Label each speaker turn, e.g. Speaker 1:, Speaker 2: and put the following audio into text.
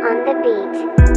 Speaker 1: On the beat.